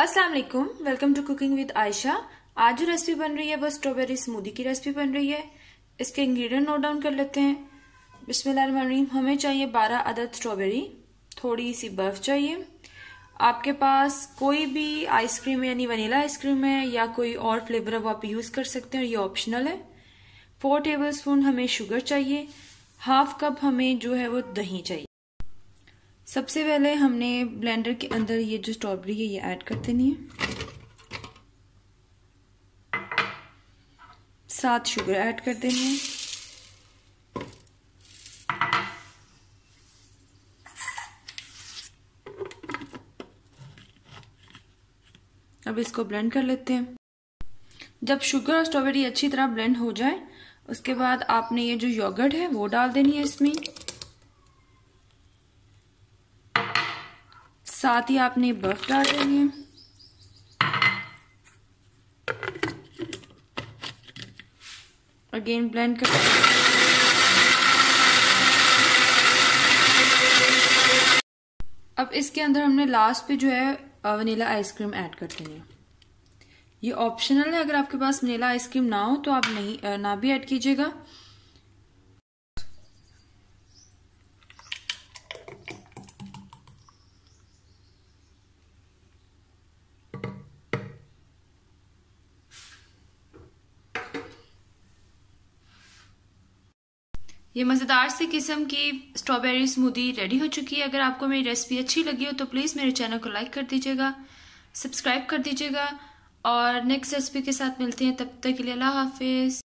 वालेकुम welcome to cooking with Ayesha आज जो रेसिपी बन रही है, वो स्ट्रॉबेरी स्मूदी की रेसिपी बन रही है। इसके इंग्रेडिएंट नोट डाउन कर लेते हैं। बिस्मिल्लाहिर्रहमानिर्रहीम, हमें चाहिए 12 अदद स्ट्रॉबेरी थोड़ी सी बर्फ़ चाहिए। आपके पास कोई भी आइसक्रीम यानी वनीला आइसक्रीम है, या कोई और फ्लेवर है, वो आप यूज़ कर सकते हैं, और ये ऑप्शनल है। फोर टेबल स्पून हमें शुगर चाहिए। हाफ़ कप हमें जो है, वो दही चाहिए। सबसे पहले हमने ब्लेंडर के अंदर ये जो स्ट्रॉबेरी है, ये ऐड कर देनी है। साथ शुगर ऐड कर देनी है। अब इसको ब्लेंड कर लेते हैं। जब शुगर और स्ट्रॉबेरी अच्छी तरह ब्लेंड हो जाए, उसके बाद आपने ये जो योगर्ट है, वो डाल देनी है इसमें। साथ ही आपने बर्फ़ डाल देनी है। अगेन ब्लेंड कर अब इसके अंदर हमने लास्ट पे जो है वनीला आइसक्रीम ऐड कर देनी है। ये ऑप्शनल है, अगर आपके पास वनीला आइसक्रीम ना हो तो आप नहीं ना भी ऐड कीजिएगा। ये मज़ेदार सी किस्म की स्ट्रॉबेरी स्मूदी रेडी हो चुकी है। अगर आपको मेरी रेसिपी अच्छी लगी हो तो प्लीज़ मेरे चैनल को लाइक कर दीजिएगा सब्सक्राइब कर दीजिएगा और नेक्स्ट रेसिपी के साथ मिलते हैं। तब तक के लिए अल्लाह हाफिज़।